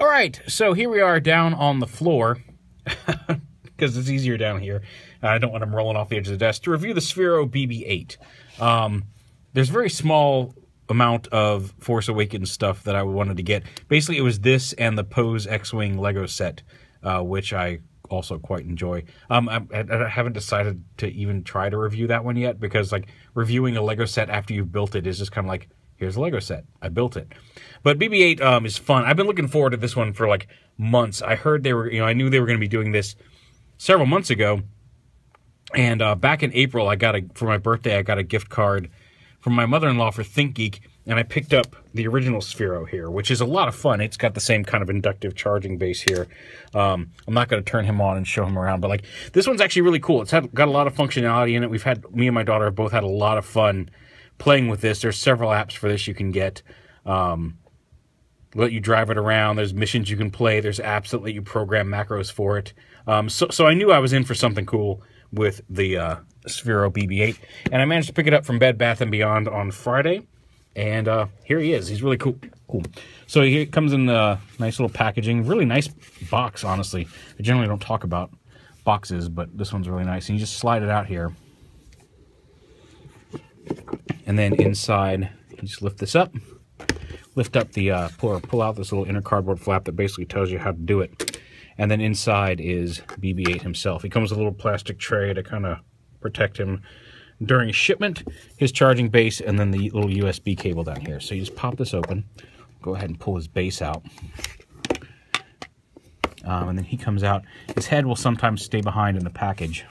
All right, so here we are down on the floor because it's easier down here. I don't want them rolling off the edge of the desk to review the Sphero BB-8. Um, there's very small amount of Force Awakens stuff that I wanted to get. Basically, it was this and the Poe's X-wing Lego set, uh, which I also quite enjoy. Um, I, I, haven't decided to even try to review that one yet because like reviewing a Lego set after you've built it is just kind of like here's a Lego set. I built it. But BB-8 um, is fun. I've been looking forward to this one for like months. I heard they were, you know, I knew they were going to be doing this several months ago. And uh, back in April, I got a for my birthday, I got a gift card from my mother-in-law for ThinkGeek, and I picked up the original Sphero here, which is a lot of fun. It's got the same kind of inductive charging base here. Um, I'm not going to turn him on and show him around, but like this one's actually really cool. It's had, got a lot of functionality in it. We've had me and my daughter have both had a lot of fun playing with this. There's several apps for this you can get. Um, let you drive it around. There's missions you can play. There's apps that let you program macros for it. Um, so, so I knew I was in for something cool with the uh, Sphero BB-8, and I managed to pick it up from Bed Bath and Beyond on Friday. And uh, here he is. He's really cool. Cool. So it comes in the nice little packaging. Really nice box, honestly. I generally don't talk about boxes, but this one's really nice. And you just slide it out here. And then inside, you just lift this up. Lift up the, uh, pull, pull out this little inner cardboard flap that basically tells you how to do it. And then inside is BB-8 himself. He comes with a little plastic tray to kind of protect him during shipment, his charging base, and then the little USB cable down here. So you just pop this open, go ahead and pull his base out. Um, and then he comes out. His head will sometimes stay behind in the package.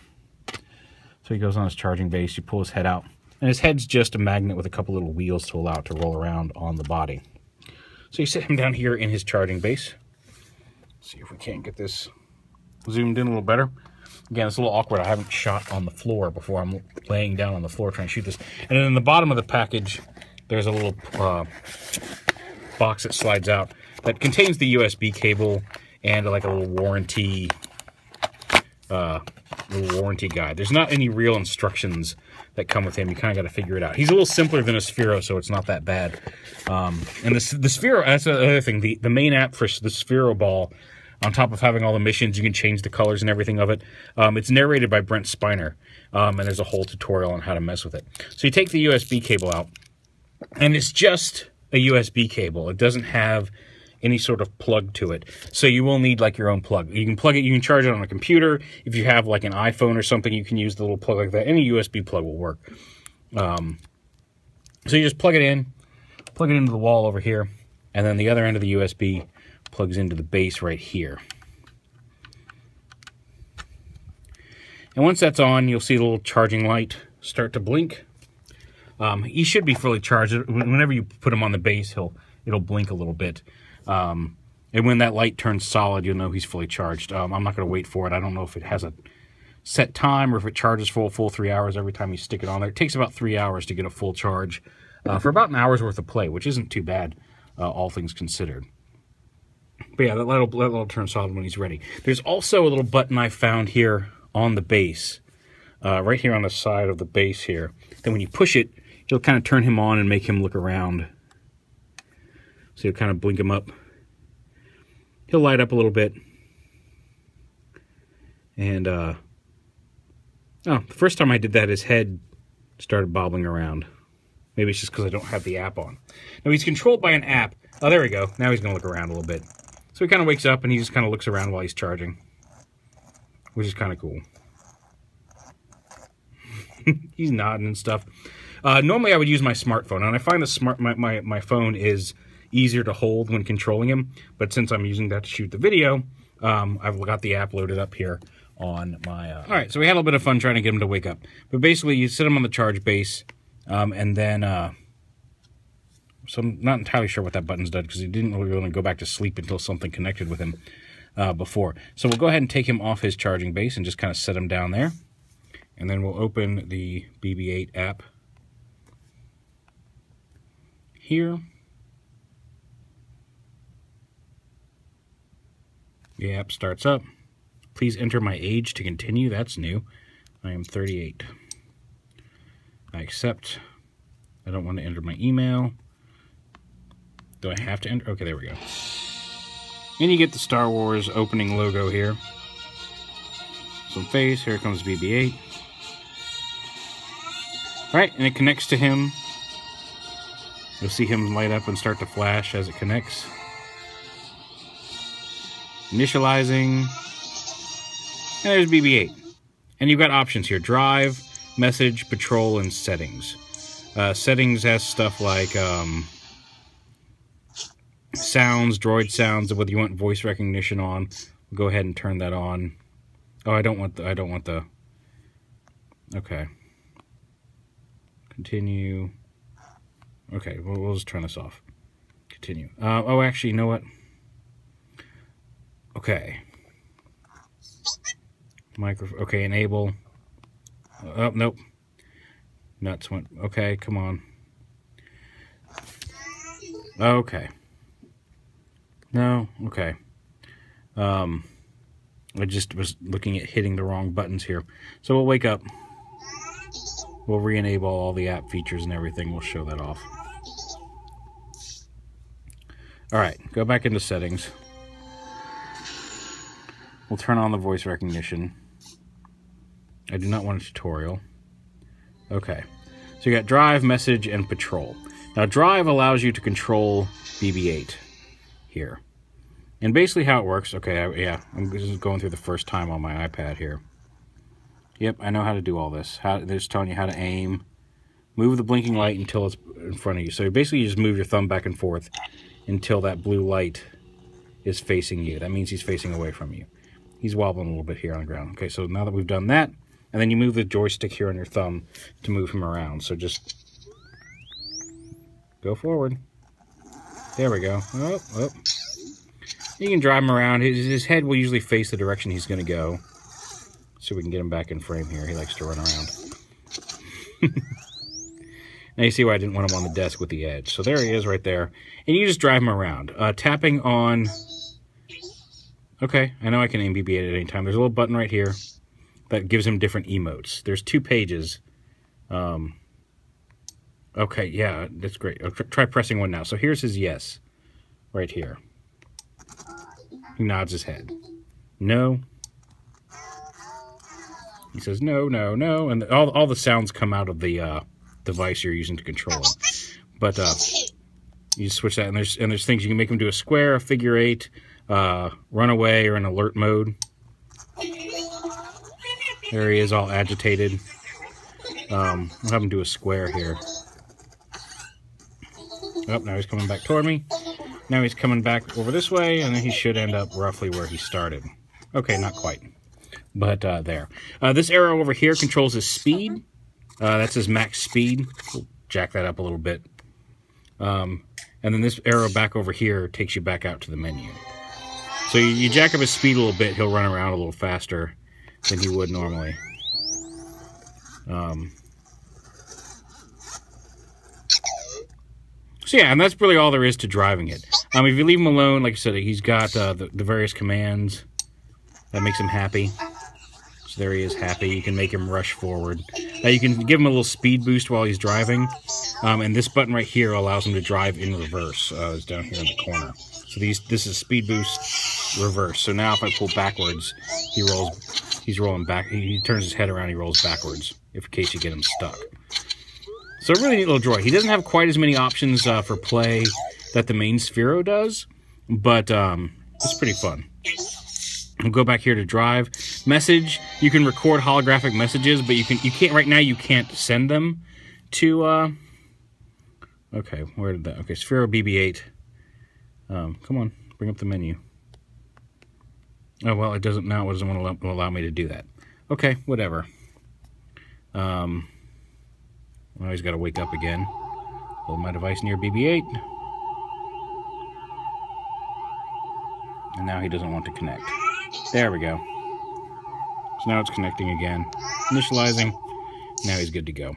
So he goes on his charging base, you pull his head out. And his head's just a magnet with a couple little wheels to allow it to roll around on the body. So you sit him down here in his charging base. See if we can't get this zoomed in a little better. Again, it's a little awkward. I haven't shot on the floor before. I'm laying down on the floor trying to shoot this. And then in the bottom of the package, there's a little uh, box that slides out that contains the USB cable and like a little warranty uh, little warranty guide. There's not any real instructions that come with him. You kind of got to figure it out. He's a little simpler than a Sphero, so it's not that bad. Um, and the, the Sphero, that's the other thing. The, the main app for the Sphero ball, on top of having all the missions, you can change the colors and everything of it. Um, it's narrated by Brent Spiner, um, and there's a whole tutorial on how to mess with it. So you take the USB cable out, and it's just a USB cable. It doesn't have any sort of plug to it. So you will need like your own plug. You can plug it, you can charge it on a computer. If you have like an iPhone or something, you can use the little plug like that. Any USB plug will work. Um, so you just plug it in, plug it into the wall over here, and then the other end of the USB plugs into the base right here. And once that's on, you'll see the little charging light start to blink. Um, he should be fully charged. Whenever you put him on the base, he'll it'll blink a little bit. Um, and when that light turns solid, you'll know he's fully charged. Um, I'm not going to wait for it. I don't know if it has a set time or if it charges for a full three hours every time you stick it on there. It takes about three hours to get a full charge uh, for about an hour's worth of play, which isn't too bad, uh, all things considered. But yeah, that light will, that turn solid when he's ready. There's also a little button I found here on the base, uh, right here on the side of the base here. Then when you push it, it'll kind of turn him on and make him look around. So you'll kind of blink him up he'll light up a little bit. And, uh, oh, the first time I did that, his head started bobbling around. Maybe it's just because I don't have the app on. Now, he's controlled by an app. Oh, there we go. Now he's going to look around a little bit. So he kind of wakes up and he just kind of looks around while he's charging, which is kind of cool. he's nodding and stuff. Uh, normally, I would use my smartphone, and I find the smart my, my, my phone is easier to hold when controlling him. But since I'm using that to shoot the video, um, I've got the app loaded up here on my... Uh... All right, so we had a little bit of fun trying to get him to wake up. But basically, you sit him on the charge base, um, and then... Uh, so I'm not entirely sure what that button's done, because he didn't really want to go back to sleep until something connected with him uh, before. So we'll go ahead and take him off his charging base and just kind of set him down there. And then we'll open the BB-8 app here. The app starts up. Please enter my age to continue. That's new. I am 38. I accept. I don't want to enter my email. Do I have to enter? Okay, there we go. And you get the Star Wars opening logo here. Some face, here comes BB-8. Right, and it connects to him. You'll see him light up and start to flash as it connects. Initializing. And there's BB-8. And you've got options here. Drive, message, patrol, and settings. Uh, settings has stuff like um, sounds, droid sounds, whether you want voice recognition on. We'll go ahead and turn that on. Oh, I don't want the, I don't want the, okay. Continue. Okay, well, we'll just turn this off. Continue. Uh, oh, actually, you know what? Okay. Micro, okay, enable. Oh, nope. Nuts went, okay, come on. Okay. No, okay. Um, I just was looking at hitting the wrong buttons here. So we'll wake up. We'll re-enable all the app features and everything. We'll show that off. Alright, go back into settings. We'll turn on the voice recognition. I do not want a tutorial. Okay. So you got drive, message, and patrol. Now drive allows you to control BB-8 here. And basically how it works, okay, I, yeah, I'm just going through the first time on my iPad here. Yep, I know how to do all this. How, they're just telling you how to aim. Move the blinking light until it's in front of you. So basically you just move your thumb back and forth until that blue light is facing you. That means he's facing away from you. He's wobbling a little bit here on the ground. Okay, so now that we've done that, and then you move the joystick here on your thumb to move him around. So just go forward. There we go. Oh, oh. You can drive him around. His, his head will usually face the direction he's going to go. So we can get him back in frame here. He likes to run around. now you see why I didn't want him on the desk with the edge. So there he is right there. And you just drive him around. Uh, tapping on... Okay, I know I can aim BB-8 at any time. There's a little button right here that gives him different emotes. There's two pages. Um, okay, yeah, that's great. I'll try pressing one now. So here's his yes, right here. He nods his head. No. He says no, no, no, and all all the sounds come out of the uh, device you're using to control. But uh, you switch that, and there's and there's things you can make him do a square, a figure eight, uh, run away, or in alert mode. There he is, all agitated. Um, we'll have him do a square here. Oh, now he's coming back toward me. Now he's coming back over this way, and then he should end up roughly where he started. Okay, not quite, but uh, there. Uh, this arrow over here controls his speed. Uh, that's his max speed. We'll jack that up a little bit. Um, and then this arrow back over here takes you back out to the menu. So you, you jack up his speed a little bit, he'll run around a little faster than he would normally. Um, so yeah, and that's really all there is to driving it. Um, if you leave him alone, like I said, he's got uh, the, the various commands that makes him happy. So there he is, happy. You can make him rush forward. You can give him a little speed boost while he's driving. Um, and this button right here allows him to drive in reverse. Uh, it's down here in the corner. So these this is speed boost reverse. So now if I pull backwards, he rolls he's rolling back. He turns his head around, he rolls backwards, if in case you get him stuck. So really neat little droid. He doesn't have quite as many options uh, for play that the main Sphero does, but um, it's pretty fun. We'll go back here to drive. Message, you can record holographic messages, but you can you can't right now you can't send them to uh Okay, where did that okay, Sphero BB-8. Um, come on, bring up the menu. Oh, well, it doesn't now. It doesn't want to allow me to do that. Okay, whatever. Um, well, he's got to wake up again. Hold my device near BB-8. And now he doesn't want to connect. There we go. So now it's connecting again. Initializing. Now he's good to go.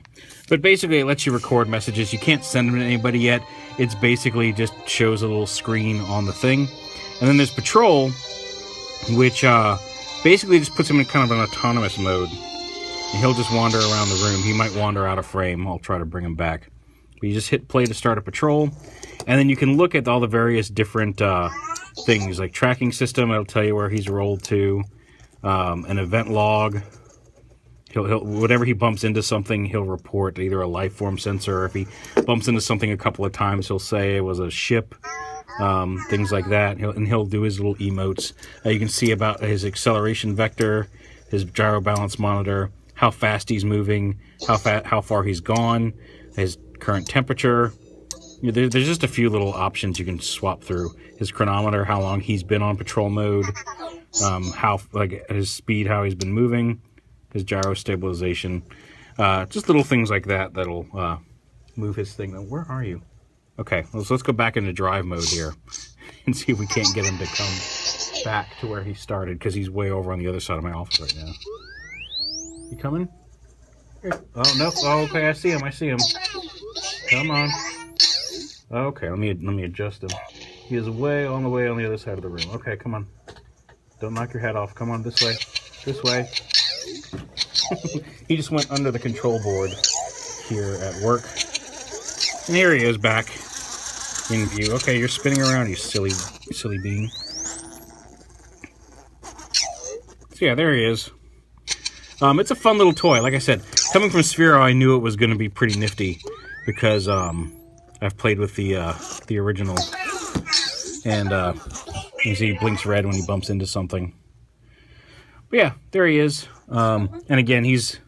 But basically, it lets you record messages. You can't send them to anybody yet. It's basically just shows a little screen on the thing. And then there's Patrol, which uh, basically just puts him in kind of an autonomous mode. And he'll just wander around the room. He might wander out of frame. I'll try to bring him back. But you just hit play to start a patrol, and then you can look at all the various different uh, things like tracking system. It'll tell you where he's rolled to. Um, an event log. He'll, he'll whatever he bumps into something, he'll report either a life form sensor. Or if he bumps into something a couple of times, he'll say it was a ship. Um, things like that. He'll, and he'll do his little emotes. Uh, you can see about his acceleration vector, his gyro balance monitor, how fast he's moving, how fat, how far he's gone, his current temperature. There, there's just a few little options you can swap through. His chronometer, how long he's been on patrol mode, um, how like his speed, how he's been moving, his gyro stabilization, uh, just little things like that that'll uh, move his thing. Where are you? Okay, let's let's go back into drive mode here and see if we can't get him to come back to where he started because he's way over on the other side of my office right now. You coming? Oh no! Oh, okay, I see him. I see him. Come on. Okay, let me let me adjust him. He is way on the way on the other side of the room. Okay, come on. Don't knock your head off. Come on, this way. This way. he just went under the control board here at work. And here he is back in view. Okay, you're spinning around, you silly, silly bean. So yeah, there he is. Um, it's a fun little toy. Like I said, coming from Sphero, I knew it was going to be pretty nifty because um, I've played with the uh, the original, and uh, you see he blinks red when he bumps into something. But yeah, there he is. Um, and again, he's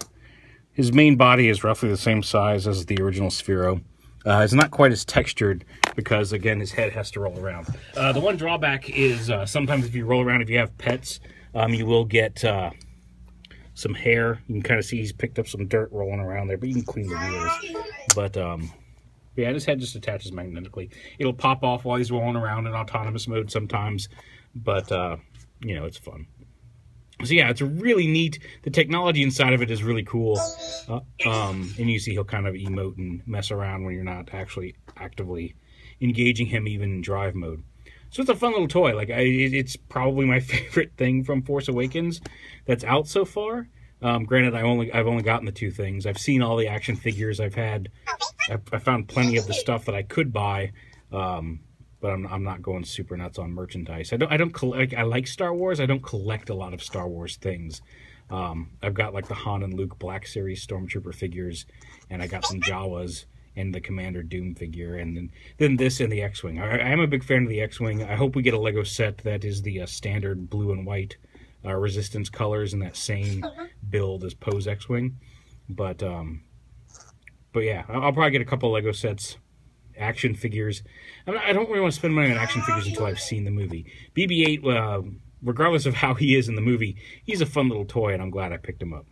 his main body is roughly the same size as the original Sphero. Uh, it's not quite as textured because, again, his head has to roll around. Uh, the one drawback is uh, sometimes if you roll around, if you have pets, um, you will get uh, some hair. You can kind of see he's picked up some dirt rolling around there, but you can clean the wheels. But, um, yeah, his head just attaches magnetically. It'll pop off while he's rolling around in autonomous mode sometimes, but, uh, you know, it's fun. So yeah, it's really neat. The technology inside of it is really cool. Uh, um, and you see he'll kind of emote and mess around when you're not actually actively engaging him even in drive mode. So it's a fun little toy. Like I, it's probably my favorite thing from Force Awakens that's out so far. Um, granted, I only I've only gotten the two things. I've seen all the action figures. I've had I, I found plenty of the stuff that I could buy. Um, but I'm, I'm not going super nuts on merchandise. I don't I don't collect. I like Star Wars. I don't collect a lot of Star Wars things. Um, I've got like the Han and Luke Black Series Stormtrooper figures, and I got some Jawas and the Commander Doom figure, and then, then this and the X-wing. I, I am a big fan of the X-wing. I hope we get a Lego set that is the uh, standard blue and white uh, Resistance colors and that same build as Poe's X-wing. But um, but yeah, I'll, I'll probably get a couple Lego sets action figures. I don't really want to spend money on action figures until I've seen the movie. BB-8, uh, regardless of how he is in the movie, he's a fun little toy, and I'm glad I picked him up.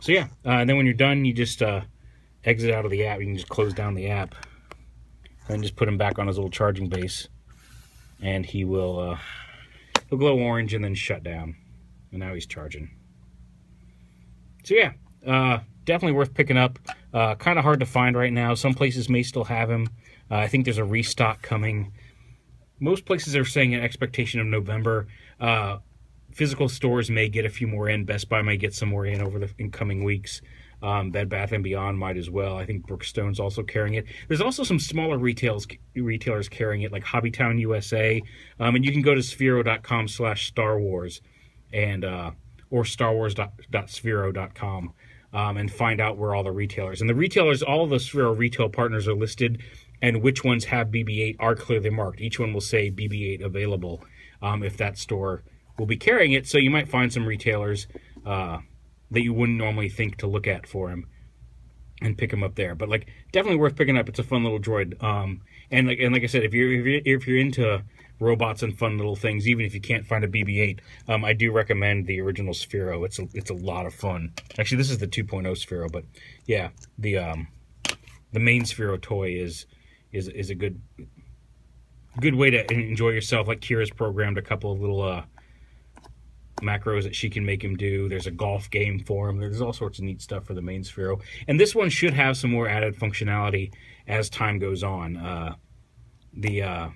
So yeah, uh, and then when you're done, you just uh, exit out of the app. You can just close down the app, and just put him back on his little charging base, and he will uh, he'll glow orange and then shut down. And now he's charging. So yeah, uh, definitely worth picking up. Uh, kind of hard to find right now. Some places may still have him. Uh, I think there's a restock coming. Most places are saying an expectation of November. Uh, physical stores may get a few more in. Best Buy may get some more in over the incoming weeks. Um, Bed Bath and Beyond might as well. I think Brookstone's also carrying it. There's also some smaller retails retailers carrying it, like Hobbytown USA. Um, and you can go to sphero.com slash Star Wars and uh, or starwars.sphero.com um, and find out where all the retailers and the retailers, all the Sphero retail partners are listed and which ones have BB-8 are clearly marked. Each one will say BB-8 available um, if that store will be carrying it. So you might find some retailers uh, that you wouldn't normally think to look at for him and pick him up there. But like definitely worth picking up. It's a fun little droid. Um, and like and like I said, if you're if you're, if you're into robots and fun little things, even if you can't find a BB-8, um, I do recommend the original Sphero. It's a it's a lot of fun. Actually, this is the 2.0 Sphero, but yeah, the um, the main Sphero toy is is is a good good way to enjoy yourself. Like Kira's programmed a couple of little uh, macros that she can make him do. There's a golf game for him. There's all sorts of neat stuff for the main Sphero. And this one should have some more added functionality as time goes on. Uh, the uh,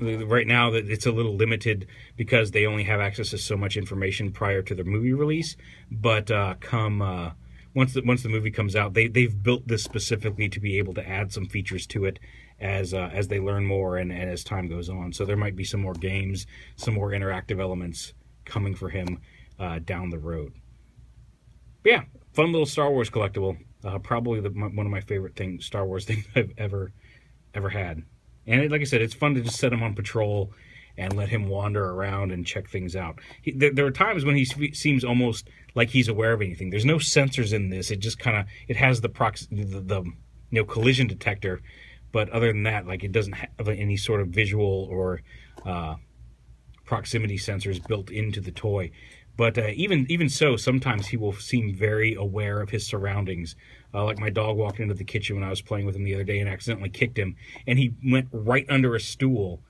right now that it's a little limited because they only have access to so much information prior to the movie release. But uh, come uh, once the once the movie comes out, they they've built this specifically to be able to add some features to it as uh, as they learn more and, and as time goes on. So there might be some more games, some more interactive elements coming for him uh, down the road. But yeah, fun little Star Wars collectible. Uh, probably the, my, one of my favorite things, Star Wars things I've ever ever had. And it, like I said, it's fun to just set him on patrol and let him wander around and check things out. He, there, there, are times when he seems almost like he's aware of anything. There's no sensors in this. It just kind of it has the prox the, the, you know collision detector, but other than that, like it doesn't have any sort of visual or uh, proximity sensors built into the toy. But uh, even even so, sometimes he will seem very aware of his surroundings. Uh, like my dog walked into the kitchen when I was playing with him the other day and accidentally kicked him, and he went right under a stool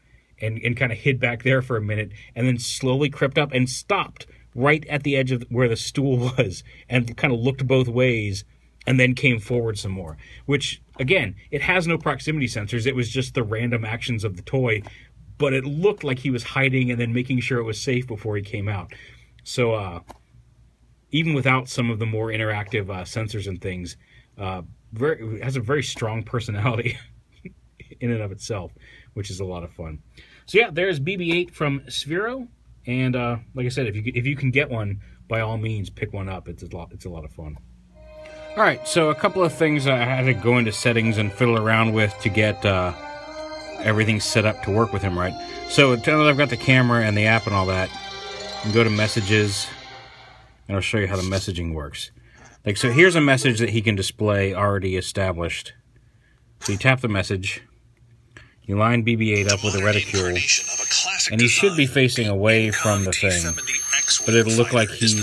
and, and kind of hid back there for a minute, and then slowly crept up and stopped right at the edge of where the stool was, and kind of looked both ways, and then came forward some more. Which again, it has no proximity sensors. It was just the random actions of the toy, but it looked like he was hiding and then making sure it was safe before he came out. So uh, even without some of the more interactive uh, sensors and things, uh, very, has a very strong personality in and of itself, which is a lot of fun. So yeah, there's BB-8 from Sphero, and uh, like I said, if you if you can get one, by all means, pick one up. It's a lot. It's a lot of fun. All right, so a couple of things I had to go into settings and fiddle around with to get uh, everything set up to work with him right. So now that I've got the camera and the app and all that, go to messages, and I'll show you how the messaging works. Like, so here's a message that he can display already established. So you tap the message, you line BB-8 up with a reticule, and he should be facing away from the thing, but it'll look like he's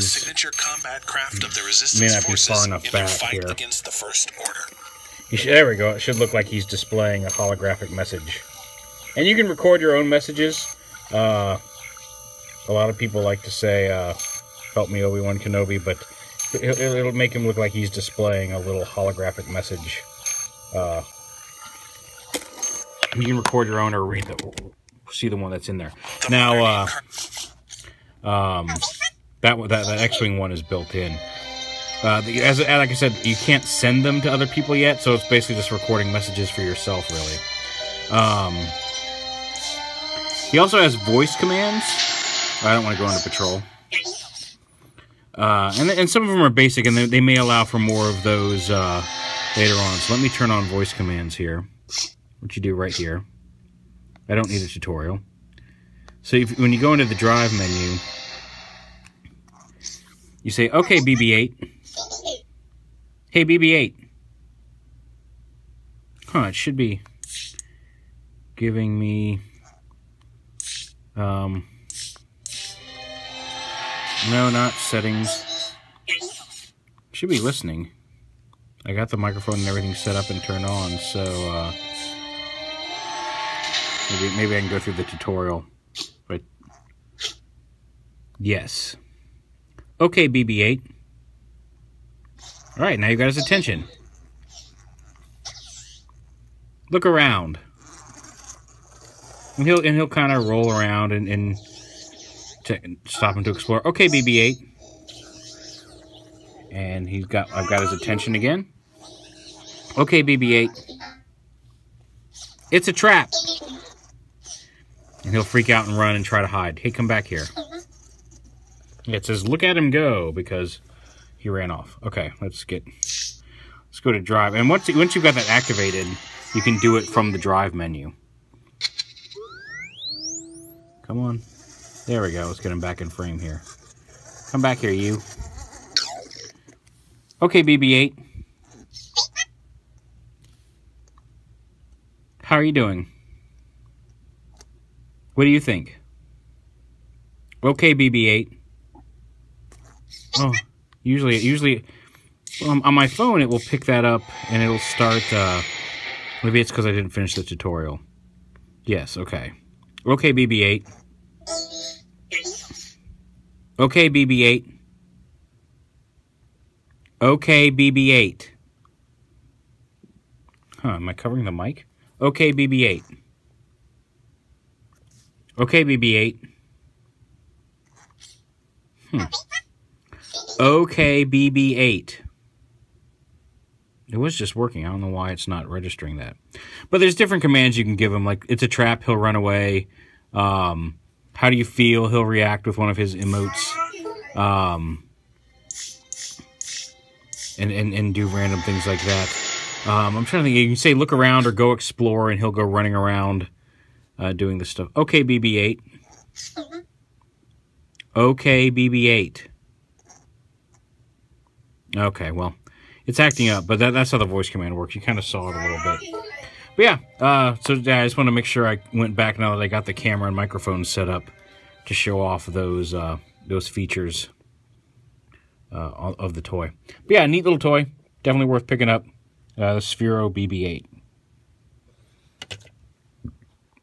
may not be far enough back here. Should, there we go. It should look like he's displaying a holographic message. And you can record your own messages. Uh, a lot of people like to say, uh, help me Obi-Wan Kenobi, but it, will make him look like he's displaying a little holographic message. Uh, you can record your own or read the, see the one that's in there. Now, uh, um, that, that, that X-Wing one is built in. Uh, as, like I said, you can't send them to other people yet, so it's basically just recording messages for yourself, really. Um, he also has voice commands. I don't want to go into patrol. Uh, and, and some of them are basic, and they, they may allow for more of those uh, later on. So let me turn on voice commands here, which you do right here. I don't need a tutorial. So if, when you go into the drive menu, you say, okay, BB-8. Hey, BB-8. Huh, it should be giving me... Um, no, not settings. Should be listening. I got the microphone and everything set up and turned on, so uh, maybe maybe I can go through the tutorial. But yes. Okay, BB-8. All right, now you got his attention. Look around. And he'll and he'll kind of roll around and, and to stop him to explore. Okay, BB-8. And he's got, I've got his attention again. Okay, BB-8. It's a trap. And he'll freak out and run and try to hide. Hey, come back here. It says, look at him go, because he ran off. Okay, let's get, let's go to drive. And once, you once you've got that activated, you can do it from the drive menu. Come on. There we go. Let's get him back in frame here. Come back here, you. Okay, BB-8. How are you doing? What do you think? Okay, BB-8. Oh, usually, usually um, on my phone it will pick that up and it'll start. Uh, maybe it's because I didn't finish the tutorial. Yes. Okay. Okay, BB-8. Okay, BB-8. Okay, BB-8. Huh, am I covering the mic? Okay, BB-8. Okay, BB-8. Hmm. Okay, BB-8. It was just working. I don't know why it's not registering that. But there's different commands you can give him. Like, it's a trap, he'll run away. Um, how do you feel? He'll react with one of his emotes. Um, and, and, and do random things like that. Um, I'm trying to think. You can say look around or go explore, and he'll go running around uh, doing this stuff. Okay, BB-8. Okay, BB-8. Okay, well, it's acting up, but that, that's how the voice command works. You kind of saw it a little bit. But yeah, uh, so yeah, I just want to make sure I went back now that I got the camera and microphone set up to show off those uh, those features uh, of the toy. But yeah, neat little toy. Definitely worth picking up. Uh, the Sphero BB-8.